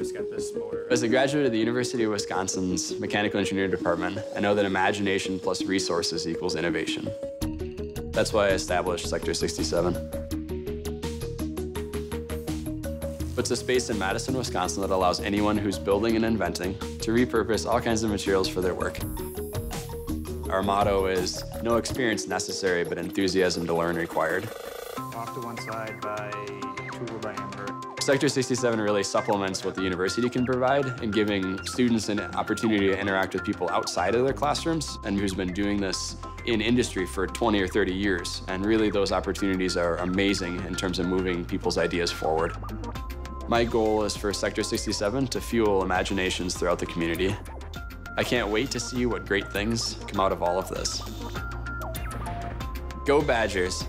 at this motor. As a graduate of the University of Wisconsin's Mechanical Engineering Department, I know that imagination plus resources equals innovation. That's why I established Sector 67. It's a space in Madison, Wisconsin that allows anyone who's building and inventing to repurpose all kinds of materials for their work. Our motto is no experience necessary, but enthusiasm to learn required. Off to one side by tool diameter. Sector 67 really supplements what the university can provide in giving students an opportunity to interact with people outside of their classrooms and who's been doing this in industry for 20 or 30 years. And really those opportunities are amazing in terms of moving people's ideas forward. My goal is for Sector 67 to fuel imaginations throughout the community. I can't wait to see what great things come out of all of this. Go Badgers!